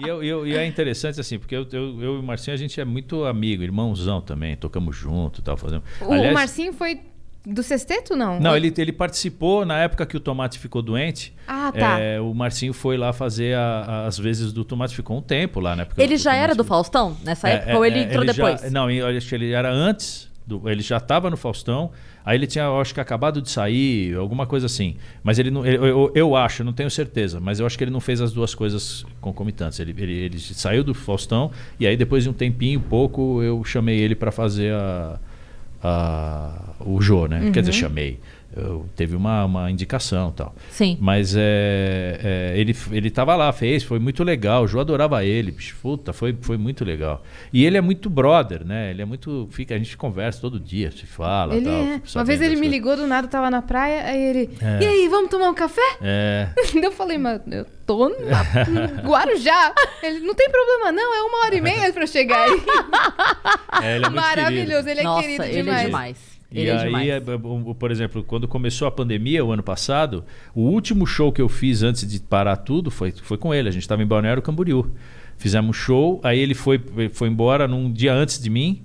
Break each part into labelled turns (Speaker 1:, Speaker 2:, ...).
Speaker 1: E, eu, eu, e é interessante assim, porque eu, eu, eu e o Marcinho, a gente é muito amigo, irmãozão também, tocamos junto e tal, fazendo.
Speaker 2: O
Speaker 1: Aliás,
Speaker 2: Marcinho foi do sexteto, não?
Speaker 1: Não, ele, ele participou na época que o Tomate ficou doente.
Speaker 2: Ah, tá.
Speaker 1: é, o Marcinho foi lá fazer a- a- as vezes do Tomate, ficou um tempo lá, né? Porque
Speaker 3: Ele
Speaker 1: o
Speaker 3: já era do Faustão nessa
Speaker 1: É,
Speaker 3: época
Speaker 1: é,
Speaker 3: ou ele
Speaker 1: é,
Speaker 3: entrou
Speaker 1: já-
Speaker 3: depois?
Speaker 1: não, eu acho que ele era antes. Do- ele já estava no Faustão. Aí ele tinha, eu acho que acabado de sair, alguma coisa assim. Mas ele não. Eu, eu, eu acho, não tenho certeza, mas eu acho que ele não fez as duas coisas concomitantes. Ele, ele, ele saiu do Faustão e aí depois de um tempinho, pouco, eu chamei ele para fazer a, a- o Jô, né? Quer dizer, chamei. Eu, teve uma, uma indicação e tal.
Speaker 3: Sim.
Speaker 1: Mas é, é, ele, ele tava lá, fez, foi muito legal. O Ju adorava ele, bicho, puta, foi, foi muito legal. E ele é muito brother, né? Ele é muito. Fica, a gente conversa todo dia, se fala.
Speaker 2: Ele
Speaker 1: tal,
Speaker 2: é. Uma vez ele me
Speaker 1: coisas.
Speaker 2: ligou do nada, tava na praia, aí ele.
Speaker 1: É.
Speaker 2: E aí, vamos tomar um café?
Speaker 1: É.
Speaker 2: Daí eu falei, mas eu tô na no Guarujá. Ele, não tem problema, não, é uma hora e meia pra eu chegar aí.
Speaker 1: é, ele é muito
Speaker 2: Maravilhoso,
Speaker 1: querido.
Speaker 2: ele é
Speaker 3: Nossa,
Speaker 2: querido
Speaker 3: ele
Speaker 2: demais.
Speaker 3: é demais.
Speaker 1: E
Speaker 3: Ele é
Speaker 1: aí, é, por exemplo, quando começou a pandemia, o ano passado, o último show que eu fiz antes de parar tudo foi, foi com ele. A gente estava em Balneário Camboriú. Fizemos um show, aí ele foi, foi embora num dia antes de mim.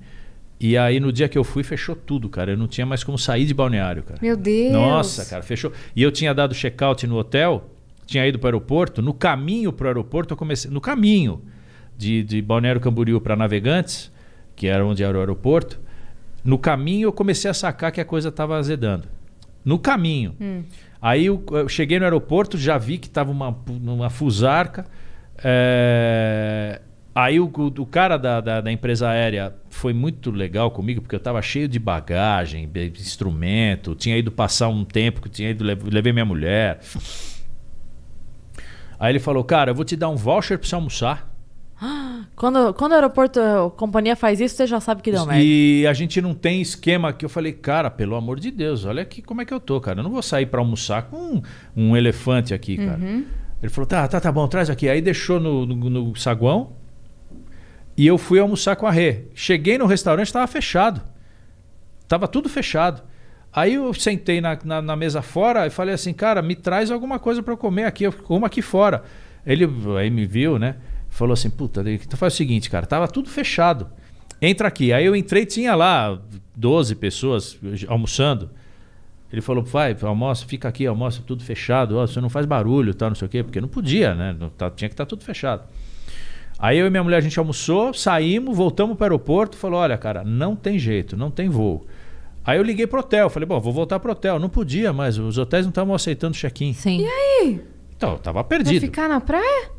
Speaker 1: E aí, no dia que eu fui, fechou tudo, cara. Eu não tinha mais como sair de Balneário, cara.
Speaker 2: Meu Deus.
Speaker 1: Nossa, cara, fechou. E eu tinha dado check-out no hotel, tinha ido para o aeroporto. No caminho para o aeroporto, eu comecei. No caminho de, de Balneário Camboriú para Navegantes, que era onde era o aeroporto, no caminho eu comecei a sacar que a coisa estava azedando. No caminho. Aí eu, eu cheguei no aeroporto, já vi que estava uma, uma fusarca. é, Aí o, o- cara da, da, da empresa aérea foi muito legal comigo, porque eu estava cheio de bagagem, de instrumento, tinha ido passar um tempo, que tinha ido, lev- levei minha mulher. Aí ele falou, cara, eu vou te dar um voucher para você almoçar.
Speaker 3: Quando, quando o aeroporto, a companhia faz isso, você já sabe que deu merda.
Speaker 1: E a gente não tem esquema que eu falei, cara, pelo amor de Deus, olha aqui como é que eu tô, cara. Eu não vou sair para almoçar com um, um elefante aqui, cara. Ele falou, tá, tá, tá bom, traz aqui. Aí deixou no, no, no saguão e eu fui almoçar com a Rê. Cheguei no restaurante, estava fechado. Tava tudo fechado. Aí eu sentei na, na, na mesa fora e falei assim, cara, me traz alguma coisa para comer aqui, eu como aqui fora. Ele aí me viu, né? Falou assim, puta, então faz o seguinte, cara, tava tudo fechado. Entra aqui. Aí eu entrei, tinha lá 12 pessoas almoçando. Ele falou, vai, almoça, fica aqui, almoça, tudo fechado, ó, você não faz barulho, tal, não sei o quê, porque não podia, né? Não tá- tinha que estar tudo fechado. Aí eu e minha mulher, a gente almoçou, saímos, voltamos para o aeroporto, falou, olha, cara, não tem jeito, não tem voo. Aí eu liguei pro hotel, falei, bom, vou voltar pro hotel. Não podia, mas os hotéis não estavam aceitando check-in.
Speaker 3: Sim.
Speaker 1: Então, eu tava
Speaker 2: Vai
Speaker 1: perdido.
Speaker 2: ficar na praia?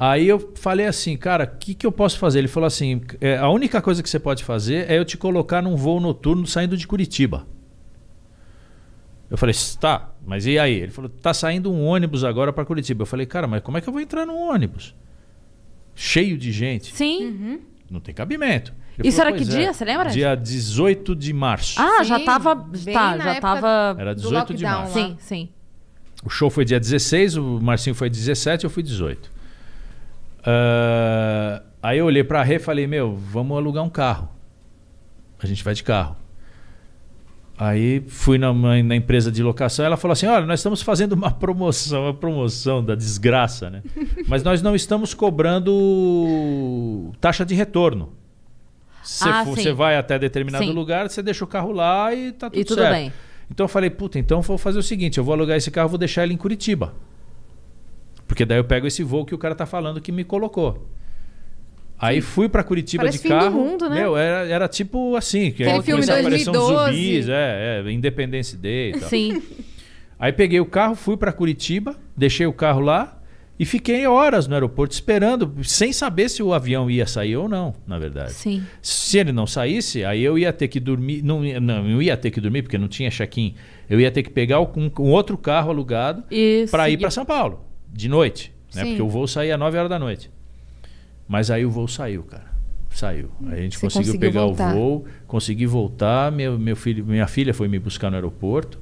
Speaker 1: Aí eu falei assim, cara, o que, que eu posso fazer? Ele falou assim: "É, a única coisa que você pode fazer é eu te colocar num voo noturno saindo de Curitiba. Eu falei, tá, mas e aí? Ele falou, tá saindo um ônibus agora para Curitiba. Eu falei, cara, mas como é que eu vou entrar num ônibus? Cheio de gente.
Speaker 3: Sim.
Speaker 1: Não tem cabimento. Ele
Speaker 3: Isso
Speaker 1: falou,
Speaker 3: era que
Speaker 1: "Pois é,
Speaker 3: dia? Você lembra?
Speaker 1: Dia 18 de março.
Speaker 3: Ah, já
Speaker 2: Sim,
Speaker 3: tava.
Speaker 2: bem
Speaker 3: Tá,
Speaker 2: na
Speaker 3: já tava.
Speaker 1: Era
Speaker 2: do
Speaker 1: 18 de
Speaker 2: lockdown
Speaker 1: março.
Speaker 2: lá.
Speaker 3: Sim, sim.
Speaker 1: O show foi dia 16, o Marcinho foi 17, eu fui 18. Ah, aí eu olhei pra Rê e falei, meu, vamos alugar um carro. A gente vai de carro. Aí fui na, na empresa de locação, ela falou assim: olha, nós estamos fazendo uma promoção, uma promoção da desgraça, né? Mas nós não estamos cobrando taxa de retorno. Você
Speaker 3: Ah,
Speaker 1: vai até determinado
Speaker 3: Sim.
Speaker 1: lugar, você deixa o carro lá e tá tudo,
Speaker 3: E tudo
Speaker 1: certo.
Speaker 3: bem.
Speaker 1: Então eu falei, puta, então eu vou fazer o seguinte, eu vou alugar esse carro, vou deixar ele em Curitiba. Porque daí eu pego esse voo que o cara tá falando que me colocou. Aí fui pra Curitiba
Speaker 2: Parece
Speaker 1: de
Speaker 2: fim do
Speaker 1: carro.
Speaker 2: mundo, né?
Speaker 1: Meu, era, era tipo assim, que
Speaker 2: Aquele
Speaker 1: aí
Speaker 2: filme
Speaker 1: começou a aparecer uns
Speaker 2: 2012.
Speaker 1: zumbis, é, é, Independence Day e tal.
Speaker 3: Sim.
Speaker 1: Aí peguei o carro, fui pra Curitiba, deixei o carro lá e fiquei horas no aeroporto esperando, sem saber se o avião ia sair ou não, na verdade.
Speaker 3: Sim.
Speaker 1: Se ele não saísse, aí eu ia ter que dormir. Não, ia- não, eu ia ter que dormir porque não tinha check-in. Eu ia ter que pegar um, um outro carro alugado para ir para São Paulo, de noite. Né?
Speaker 2: Sim.
Speaker 1: Porque o voo saía às 9 horas da noite. Mas aí o voo saiu, cara. Saiu. Aí a gente
Speaker 2: Você
Speaker 1: conseguiu,
Speaker 2: conseguiu
Speaker 1: pegar
Speaker 2: voltar.
Speaker 1: o voo, consegui voltar. Meu, meu filho, minha filha foi me buscar no aeroporto.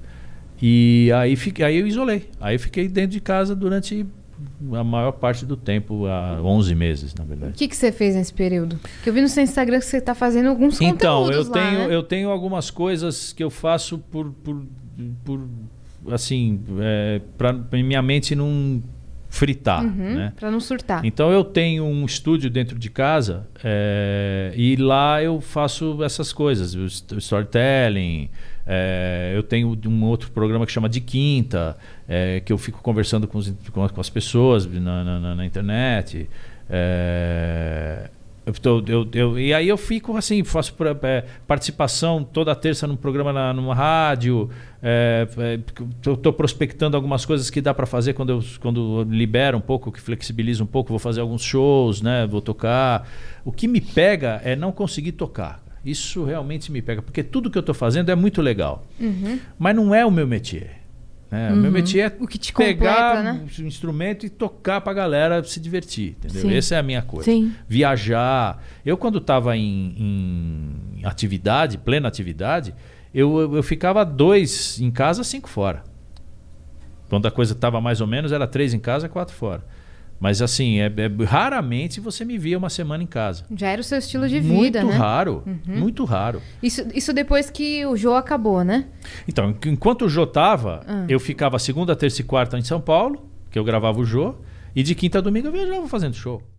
Speaker 1: E aí, fiquei, aí eu isolei. Aí eu fiquei dentro de casa durante a maior parte do tempo, há 11 meses, na
Speaker 2: O
Speaker 1: verdade.
Speaker 2: que, que você fez nesse período? Que eu vi no seu Instagram que você tá fazendo alguns
Speaker 1: Então, eu
Speaker 2: conteúdos lá,
Speaker 1: tenho,
Speaker 2: né?
Speaker 1: eu tenho algumas coisas que eu faço por, por, por assim, é, para minha mente não fritar,
Speaker 2: Uhum,
Speaker 1: né?
Speaker 2: Pra não surtar.
Speaker 1: Então eu tenho um estúdio dentro de casa é, e lá eu faço essas coisas, o st- o storytelling. é, eu tenho um outro programa que chama de quinta, é, que eu fico conversando com, os- com- as pessoas na, na- na- na internet. é, eu eu- eu- e aí eu fico assim, faço pra- é, participação toda terça num programa na, numa rádio. É, é, estou prospectando algumas coisas que dá para fazer quando eu, quando libero um pouco, que flexibiliza um pouco. Vou fazer alguns shows, né? Vou tocar. O que me pega é não conseguir tocar. Isso realmente me pega, porque tudo que eu estou fazendo é muito legal.
Speaker 2: Uhum.
Speaker 1: Mas não é o meu métier. Né? O meu métier é
Speaker 2: O que te
Speaker 1: pegar
Speaker 2: completa, né?
Speaker 1: o instrumento e tocar pra galera se divertir, entendeu?
Speaker 3: Sim.
Speaker 1: Essa é a minha coisa.
Speaker 3: Sim.
Speaker 1: Viajar. Eu, quando estava em, em atividade, plena atividade, eu, eu, eu ficava dois em casa, cinco fora. Quando a coisa estava mais ou menos, era três em casa, quatro fora. Mas assim, é, é- raramente você me via uma semana em casa.
Speaker 2: Já era o seu estilo de
Speaker 1: muito
Speaker 2: vida, né? Uhum.
Speaker 1: raro, muito raro.
Speaker 2: Isso, isso depois que o Jô acabou, né?
Speaker 1: Então, enqu- enquanto o Jô tava,
Speaker 2: Ah.
Speaker 1: eu ficava segunda, terça e quarta em São Paulo, que eu gravava o Jô, e de quinta a domingo eu viajava fazendo show.